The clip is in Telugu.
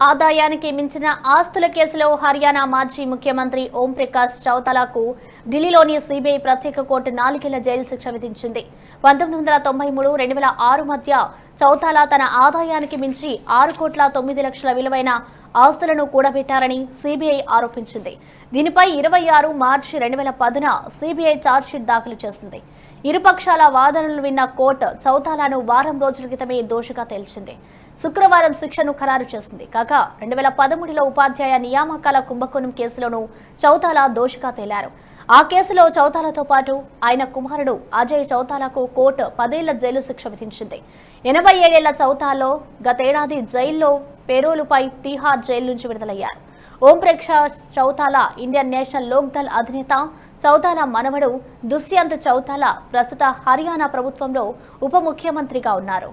ఆదాయానికి మించిన ఆస్తుల కేసులో హర్యానా మాజీ ముఖ్యమంత్రి ఓం ప్రకాష్ చౌతాలాకు ఢిల్లీలోని సిబిఐ ప్రత్యేక కోర్టు నాలుగేళ్ళ జైలు శిక్ష విధించింది. పంతొమ్మిది వందల తొంభై మూడు రెండు వేల ఆరు మధ్య చౌతాలా తన ఆదాయానికి మించి ఆరు కోట్ల తొమ్మిది లక్షల విలువైన ఆస్తులను కూడబెట్టారని సిబిఐ ఆరోపించింది. దీనిపై ఇరవై ఆరు మార్చి రెండు వేల పదున సిబిఐ ఛార్జ్షీట్ దాఖలు చేసింది. ఇరుపక్షాల వాదనలు విన్న కోర్టు చౌతాలాను వారం రోజుల క్రితమే దోషిగా తేల్చింది. శుక్రవారం శిక్షను ఖరారు చేసింది. కాగా రెండు వేల పదమూడులో ఉపాధ్యాయ నియామకాల కుంభకోణం కేసులోనూ చౌతాలా దోషిగా తేలారు. ఆ కేసులో చౌతాలాతో పాటు ఆయన కుమారుడు అజయ్ చౌతాలాకు కోర్టు పదేళ్ళ జైలు శిక్ష విధించింది. ఎనభై ఏడేళ్ళ చౌతాలో గతేడాది జైల్లో పేరోలుపై తీహార్ జైలు నుంచి విడుదలయ్యారు. ఓం ప్రకాష్ చౌతాలా ఇండియన్ నేషనల్ లోక్ దళ్ అధినేత చౌతాలా మనవడు దుష్యంత్ చౌతాలా ప్రస్తుత హర్యానా ప్రభుత్వంలో ఉప ముఖ్యమంత్రిగా ఉన్నారు.